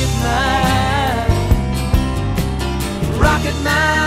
Rocket Man. Rocket Man.